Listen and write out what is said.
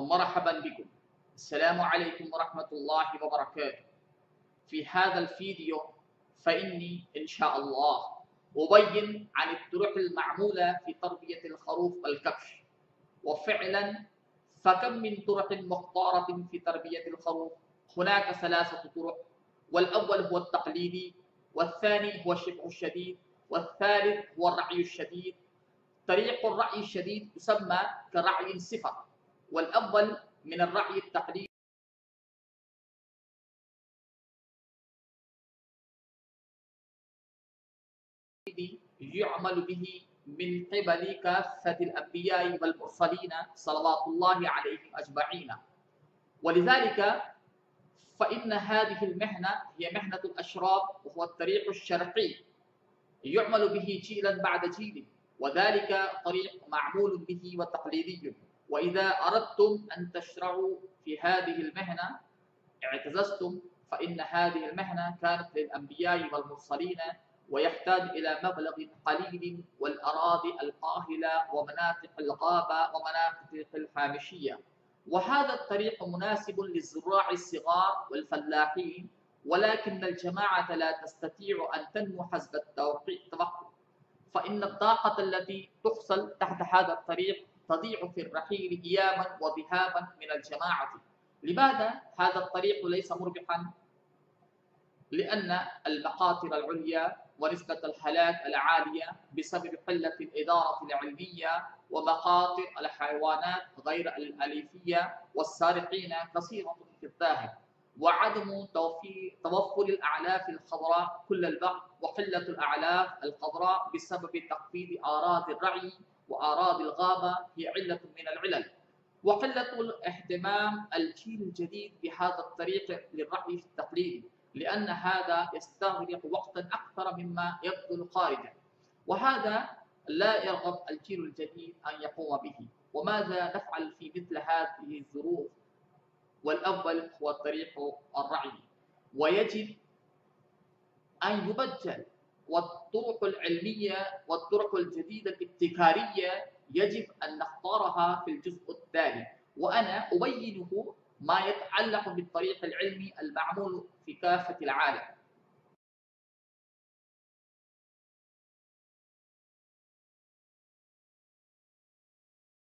مرحبا بكم. السلام عليكم ورحمة الله وبركاته. في هذا الفيديو فإني إن شاء الله أبين عن الطرق المعمولة في تربية الخروف والكبش. وفعلا فكم من طرق مختارة في تربية الخروف؟ هناك ثلاثة طرق. والأول هو التقليدي والثاني هو الشبع الشديد والثالث هو الرعي الشديد. طريق الرعي الشديد يسمى كرعي صفر. والأول من الرعي التقليدي. يعمل به من قبل كافة الأنبياء والمرسلين صلوات الله عليهم أجمعين. ولذلك فإن هذه المهنة هي مهنة الأشراف وهو الطريق الشرقي. يعمل به جيلا بعد جيل وذلك طريق معمول به وتقليدي. وإذا أردتم أن تشرعوا في هذه المهنة اعتززتم فإن هذه المهنة كانت للأنبياء والمرسلين ويحتاج إلى مبلغ قليل والأراضي القاهلة ومناطق الغابة ومناطق الهامشية وهذا الطريق مناسب للزراع الصغار والفلاحين ولكن الجماعة لا تستطيع أن تنمو حسب التوقع فإن الطاقة التي تحصل تحت هذا الطريق تضيع في الرحيل إياما وذهابا من الجماعة لماذا هذا الطريق ليس مربحا؟ لأن المخاطر العليا ونسبة الهلاك العالية بسبب قلة الإدارة العلمية ومخاطر الحيوانات غير الأليفية والسارقين كثيرة في الظاهر وعدم توفر الأعلاف الخضراء كل الوقت وقلة الأعلاف الخضراء بسبب تخفيض آراض الرعي وآراض الغابة هي علة من العلل. وقلة الاهتمام الجيل الجديد بهذا الطريق للرعي التقليدي لأن هذا يستغرق وقتا أكثر مما يبذل خارجا. وهذا لا يرغب الجيل الجديد أن يقوم به. وماذا نفعل في مثل هذه الظروف؟ والأول هو طريق الرعي ويجب أن يبجل والطرق العلمية والطرق الجديدة الابتكارية يجب أن نختارها في الجزء الثاني. وأنا أبينه ما يتعلق بالطريق العلمي المعمول في كافة العالم.